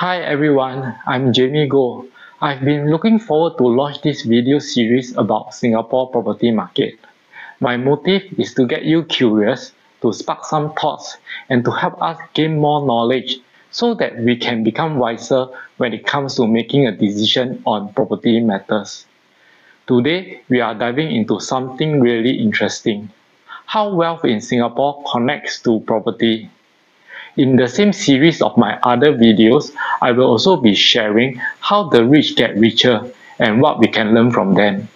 Hi everyone, I'm Jamie Goh. I've been looking forward to launch this video series about Singapore property market. My motive is to get you curious, to spark some thoughts, and to help us gain more knowledge so that we can become wiser when it comes to making a decision on property matters. Today, we are diving into something really interesting. How wealth in Singapore connects to property. In the same series of my other videos, I will also be sharing how the rich get richer and what we can learn from them.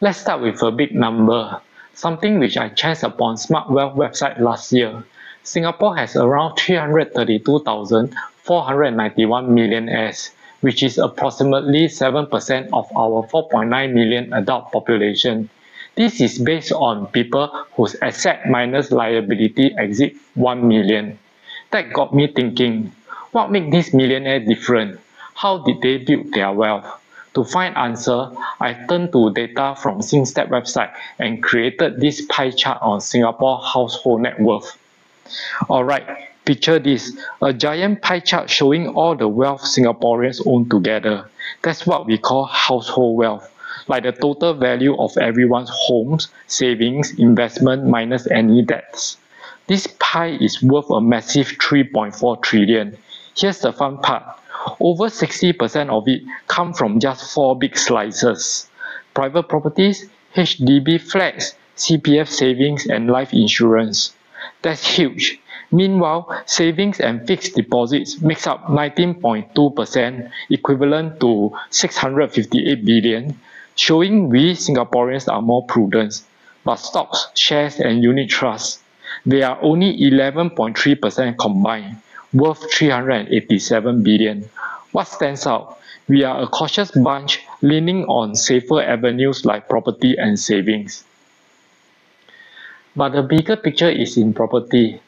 Let's start with a big number, something which I chanced upon Smart Wealth website last year. Singapore has around 332,491 millionaires, which is approximately 7% of our 4.9 million adult population. This is based on people whose asset minus liability exceed 1 million. That got me thinking, what makes these millionaires different? How did they build their wealth? To find answer, I turned to data from SingStat website and created this pie chart on Singapore household net worth. Alright, picture this, a giant pie chart showing all the wealth Singaporeans own together. That's what we call household wealth like the total value of everyone's homes, savings, investment minus any debts. This pie is worth a massive 3.4 trillion. Here's the fun part. Over 60% of it come from just four big slices. Private properties, HDB flats, CPF savings and life insurance. That's huge. Meanwhile, savings and fixed deposits makes up 19.2%, equivalent to 658 billion, showing we Singaporeans are more prudent. But stocks, shares, and unit trusts, they are only 11.3% combined, worth 387 billion. What stands out? We are a cautious bunch leaning on safer avenues like property and savings. But the bigger picture is in property.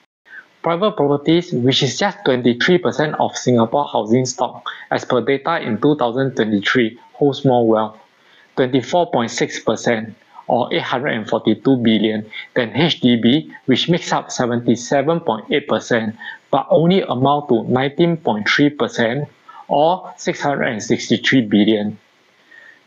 Private properties, which is just 23% of Singapore housing stock as per data in 2023, holds more wealth. 24.6% or 842 billion than HDB which makes up 77.8% but only amount to 19.3% or 663 billion.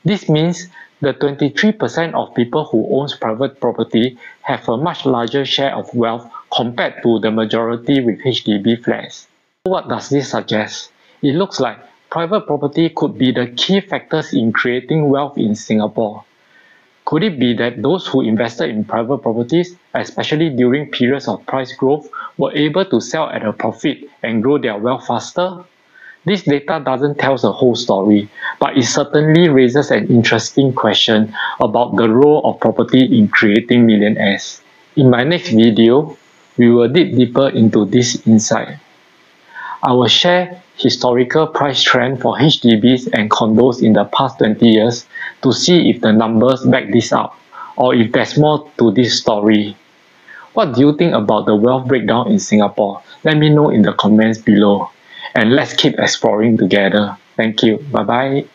This means the 23% of people who owns private property have a much larger share of wealth compared to the majority with HDB flats. What does this suggest? It looks like private property could be the key factors in creating wealth in Singapore. Could it be that those who invested in private properties, especially during periods of price growth, were able to sell at a profit and grow their wealth faster? This data doesn't tell the whole story, but it certainly raises an interesting question about the role of property in creating millionaires. In my next video, we will dig deeper into this insight. I will share historical price trend for HDBs and condos in the past 20 years to see if the numbers back this up or if there's more to this story. What do you think about the wealth breakdown in Singapore? Let me know in the comments below. And let's keep exploring together. Thank you. Bye bye.